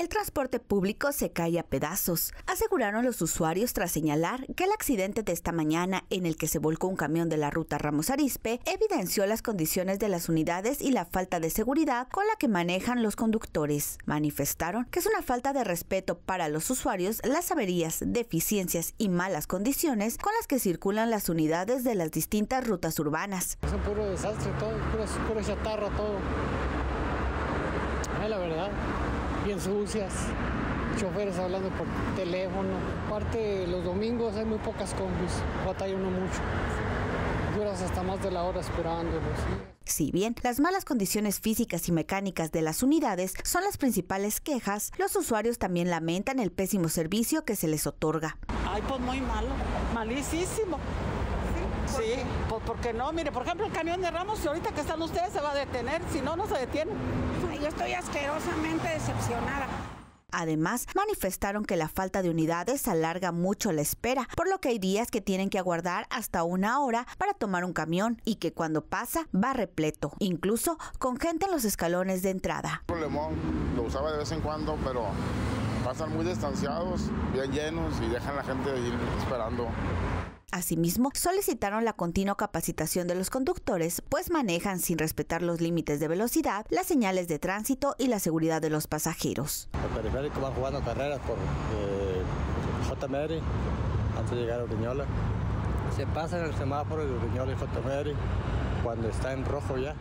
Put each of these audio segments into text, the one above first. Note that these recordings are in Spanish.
El transporte público se cae a pedazos, aseguraron los usuarios tras señalar que el accidente de esta mañana en el que se volcó un camión de la ruta Ramos Arispe evidenció las condiciones de las unidades y la falta de seguridad con la que manejan los conductores. Manifestaron que es una falta de respeto para los usuarios las averías, deficiencias y malas condiciones con las que circulan las unidades de las distintas rutas urbanas. Es un puro desastre todo, pura, pura chatarra todo. Es la verdad bien sucias, choferes hablando por teléfono. Aparte, los domingos hay muy pocas combis, batalla uno mucho. Duras hasta más de la hora esperándolos. Si bien las malas condiciones físicas y mecánicas de las unidades son las principales quejas, los usuarios también lamentan el pésimo servicio que se les otorga. Ay, pues muy malo, malísimo. Sí, pues porque no, mire, por ejemplo, el camión de Ramos, si ahorita que están ustedes se va a detener, si no, no se detiene. Yo estoy asquerosamente decepcionada. Además, manifestaron que la falta de unidades alarga mucho la espera, por lo que hay días que tienen que aguardar hasta una hora para tomar un camión y que cuando pasa va repleto, incluso con gente en los escalones de entrada. Problemón, lo usaba de vez en cuando, pero pasan muy distanciados, bien llenos y dejan la gente ir esperando. Asimismo, solicitaron la continua capacitación de los conductores, pues manejan sin respetar los límites de velocidad, las señales de tránsito y la seguridad de los pasajeros. El periférico van jugando carreras por eh, J. Antes de llegar a Uriñola. Se pasa en el semáforo de Uriñola y J. Mary cuando está en rojo ya.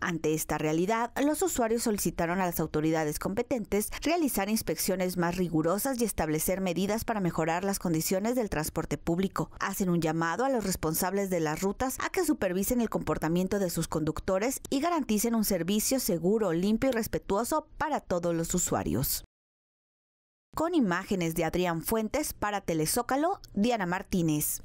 Ante esta realidad, los usuarios solicitaron a las autoridades competentes realizar inspecciones más rigurosas y establecer medidas para mejorar las condiciones del transporte público. Hacen un llamado a los responsables de las rutas a que supervisen el comportamiento de sus conductores y garanticen un servicio seguro, limpio y respetuoso para todos los usuarios. Con imágenes de Adrián Fuentes para Telezócalo, Diana Martínez.